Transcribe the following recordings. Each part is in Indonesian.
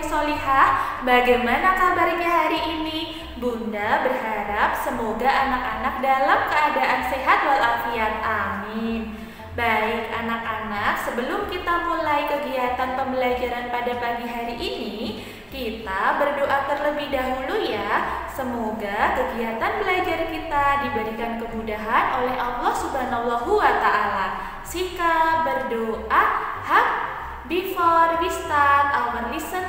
solihah Bagaimana kabarnya hari ini? Bunda berharap semoga anak-anak dalam keadaan sehat walafiat Amin Baik anak-anak, sebelum kita mulai kegiatan pembelajaran pada pagi hari ini, kita berdoa terlebih dahulu ya. Semoga kegiatan belajar kita diberikan kemudahan oleh Allah Subhanahu wa taala. Sika berdoa, hak Before we start our lesson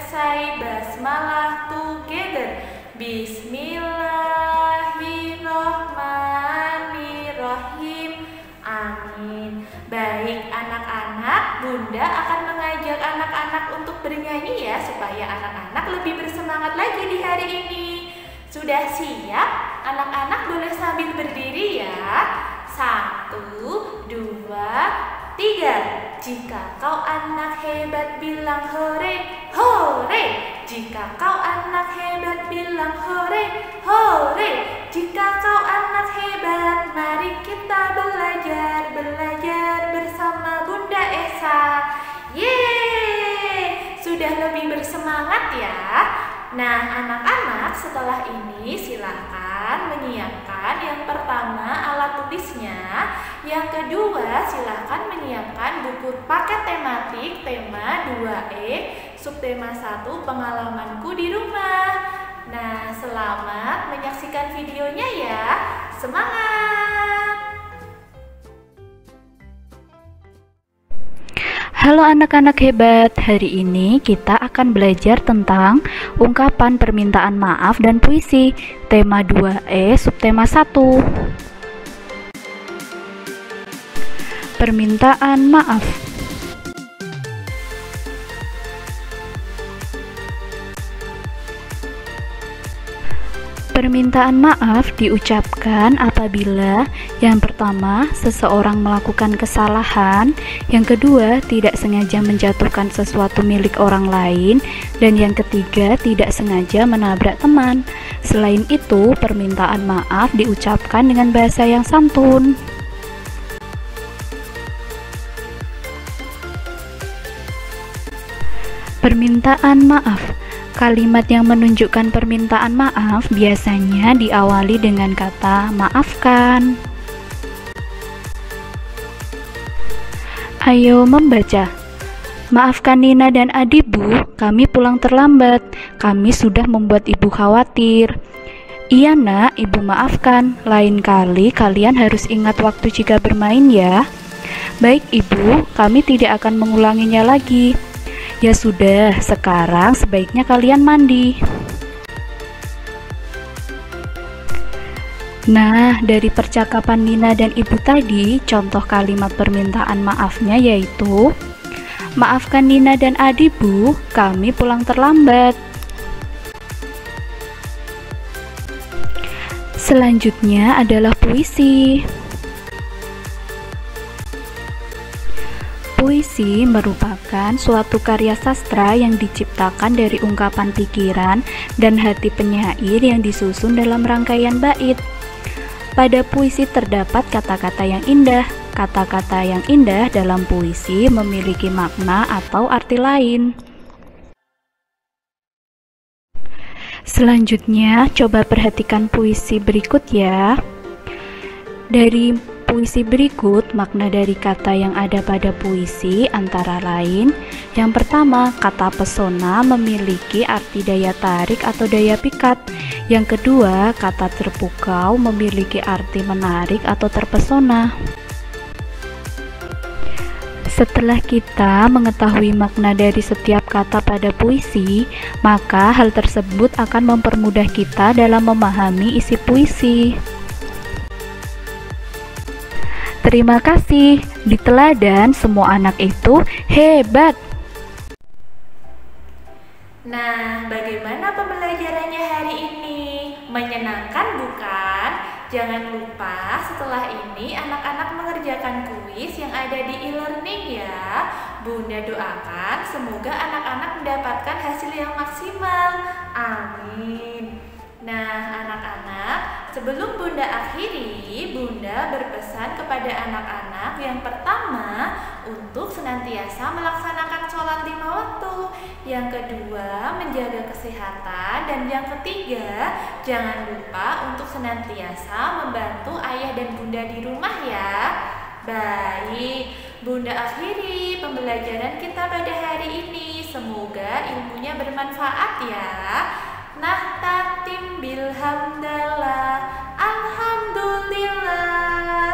let's say basmalah together. Bismillahirrahmanirrahim. Amin. Baik anak-anak, Bunda akan mengajak anak-anak untuk bernyanyi ya supaya anak-anak lebih bersemangat lagi di hari ini. Sudah siap? Anak-anak boleh sambil berdiri ya. Satu, dua, tiga. Jika kau anak hebat bilang hore, hore. Jika kau anak hebat bilang hore, hore. Jika kau anak hebat, mari kita belajar, belajar bersama Bunda Esa. Yeay, sudah lebih bersemangat ya. Nah, anak-anak setelah ini silakan menyiapkan yang pertama alat tulisnya, yang kedua silakan menyiapkan buku paket tematik tema 2E, subtema 1 pengalamanku di rumah. Nah, selamat menyaksikan videonya ya. Semangat! Halo anak-anak hebat, hari ini kita akan belajar tentang ungkapan permintaan maaf dan puisi Tema 2E, subtema 1 Permintaan maaf Permintaan maaf diucapkan apabila yang pertama seseorang melakukan kesalahan, yang kedua tidak sengaja menjatuhkan sesuatu milik orang lain, dan yang ketiga tidak sengaja menabrak teman. Selain itu, permintaan maaf diucapkan dengan bahasa yang santun. Permintaan maaf Kalimat yang menunjukkan permintaan maaf biasanya diawali dengan kata "maafkan". Ayo membaca. Maafkan Nina dan Adi, Bu. Kami pulang terlambat. Kami sudah membuat Ibu khawatir. Iya, Nak. Ibu maafkan. Lain kali kalian harus ingat waktu jika bermain ya. Baik, Ibu. Kami tidak akan mengulanginya lagi. Ya sudah, sekarang sebaiknya kalian mandi. Nah, dari percakapan Nina dan Ibu tadi, contoh kalimat permintaan maafnya yaitu Maafkan Nina dan Adi, Bu, kami pulang terlambat. Selanjutnya adalah puisi. Puisi merupakan suatu karya sastra yang diciptakan dari ungkapan pikiran dan hati penyair yang disusun dalam rangkaian bait. Pada puisi terdapat kata-kata yang indah. Kata-kata yang indah dalam puisi memiliki makna atau arti lain. Selanjutnya, coba perhatikan puisi berikut ya. Dari puisi berikut, makna dari kata yang ada pada puisi antara lain Yang pertama, kata pesona memiliki arti daya tarik atau daya pikat Yang kedua, kata terpukau memiliki arti menarik atau terpesona setelah kita mengetahui makna dari setiap kata pada puisi, maka hal tersebut akan mempermudah kita dalam memahami isi puisi. Terima kasih, di teladan semua anak itu hebat. Nah, bagaimana pembelajarannya hari ini? Menyenangkan bukan? Jangan lupa setelah ini anak-anak mengerjakan kuis yang ada di e-learning ya. Bunda doakan semoga anak-anak mendapatkan hasil yang maksimal. Amin. Nah, anak-anak, sebelum Bunda akhiri, Bunda berpesan kepada anak-anak yang pertama untuk senantiasa melaksanakan sholat lima waktu. Yang kedua, menjaga kesehatan. Dan yang ketiga, jangan lupa untuk senantiasa membantu ayah dan bunda di rumah ya. Baik, bunda akhiri pembelajaran kita pada hari ini. Semoga ilmunya bermanfaat ya. Nah, tatim bilhamdallah, alhamdulillah.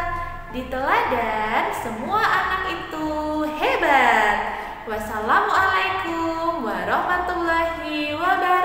Di teladan, semua anak itu hebat. Wassalamualaikum warahmatullahi wabarakatuh.